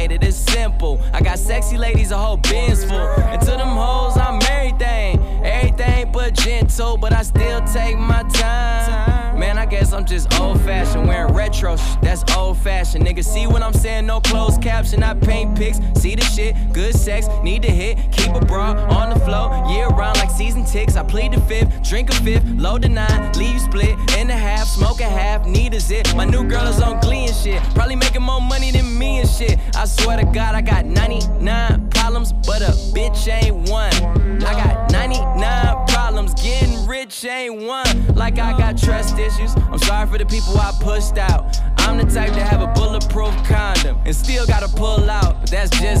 complicated, it's simple. I got sexy ladies, a whole bins full. And to them hoes, I'm everything. Everything but gentle, but I still take my time. Man, I guess I'm just old fashioned. Wearing retro, sh- that's old fashioned. Nigga, see what I'm saying? No closed caption. I paint pics, see the shit. Good sex, need to hit. Keep a bra on the floor. Year round like season ticks. I plead the fifth, drink a fifth, load the nine, leave split in the half, smoke a half, need a zip. My new girl is on glee and shit. Probably making shit. I swear to God, I got 99 problems, but a bitch ain't one. I got 99 problems, getting rich ain't one. Like I got trust issues. I'm sorry for the people I pushed out. I'm the type to have a bulletproof condom and still gotta pull out. But that's just.